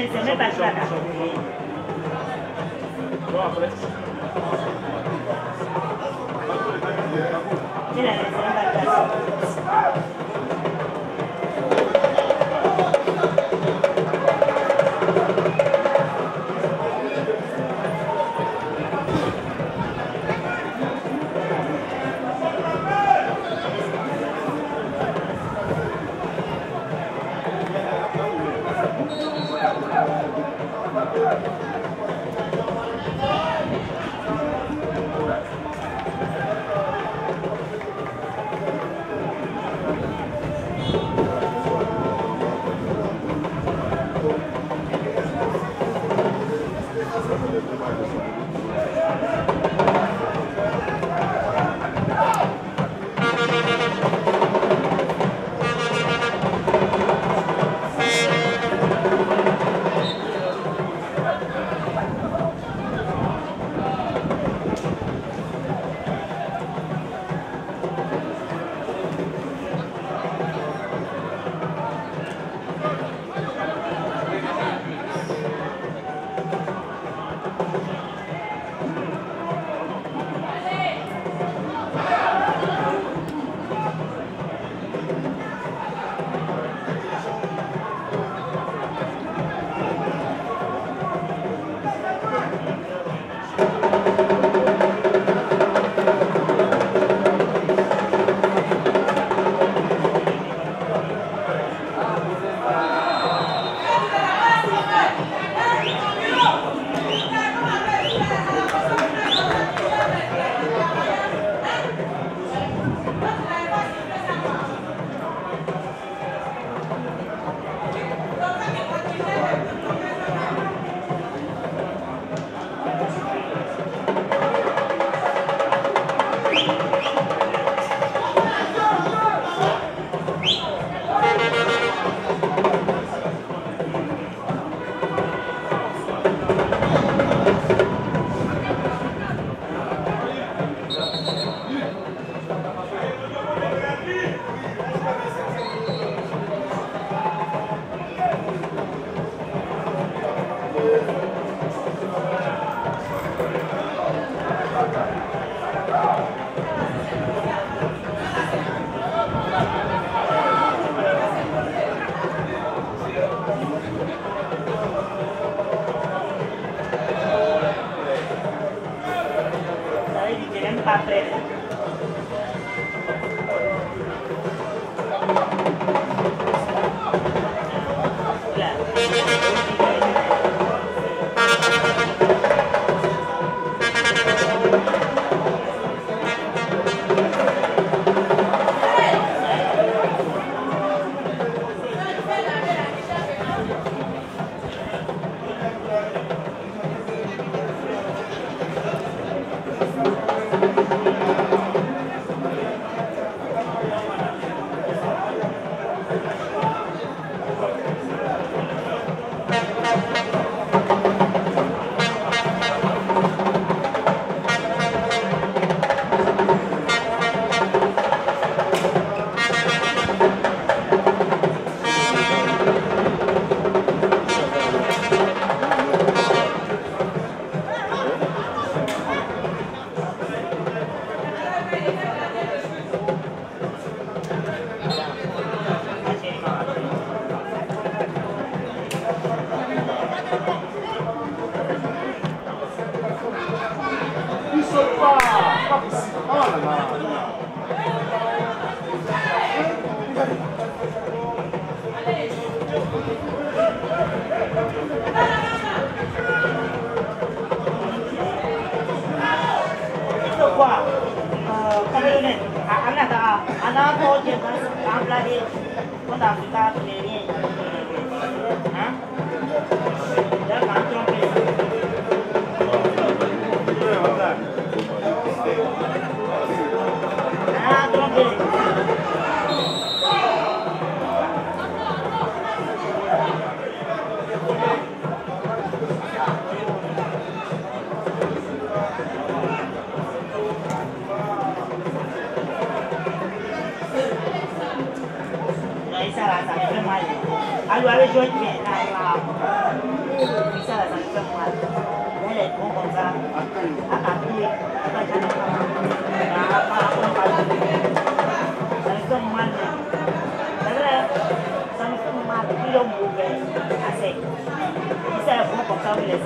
mais c'est même pas ça. Là. Gracias.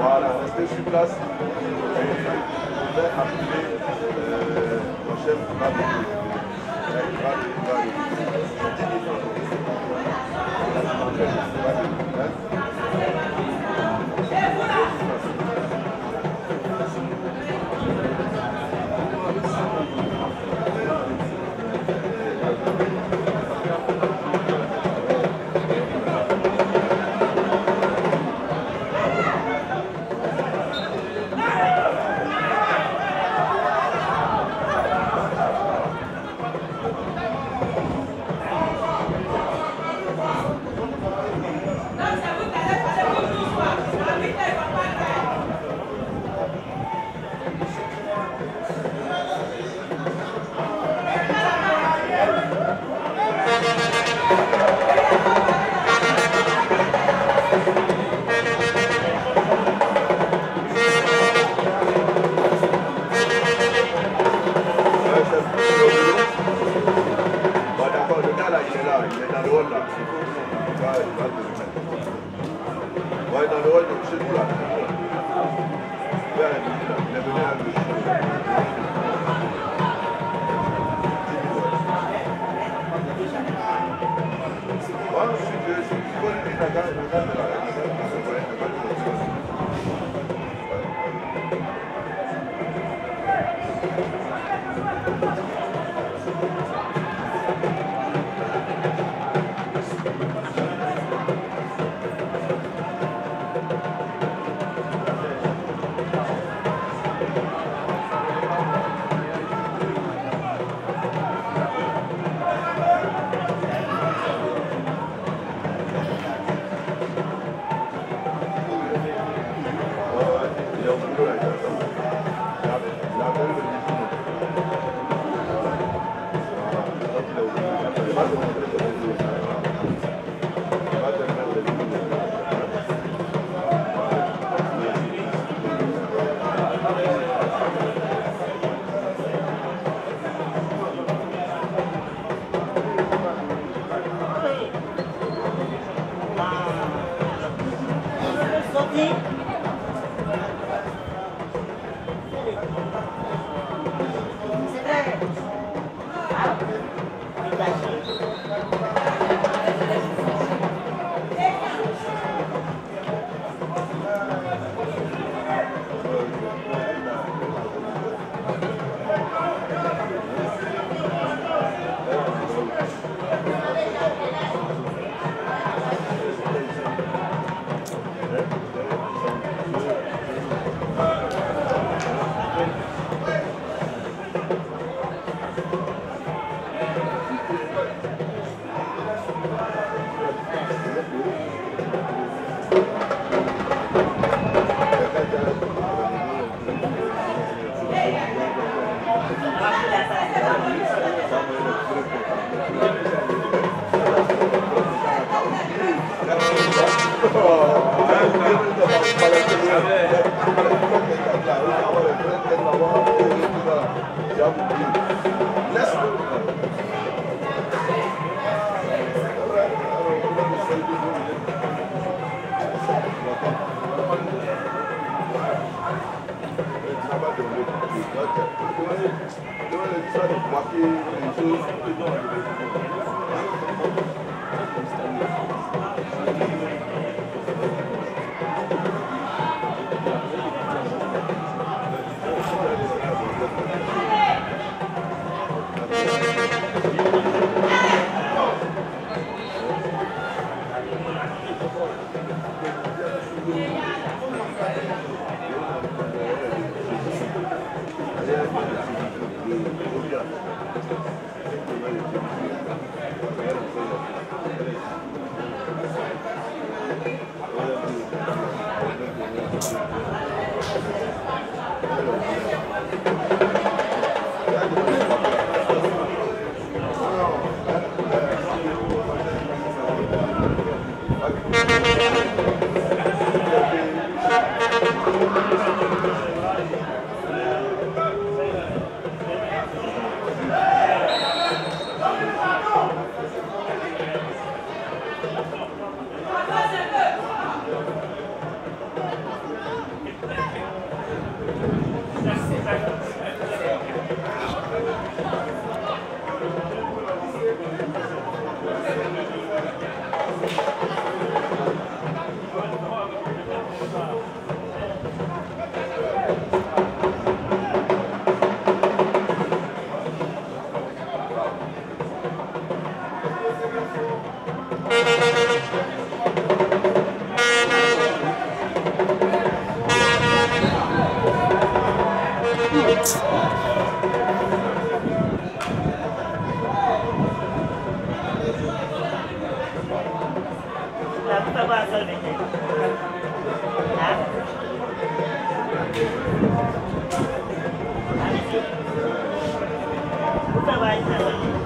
Voilà, restez sur place. Je vais appeler euh, mon chef Давай, давай.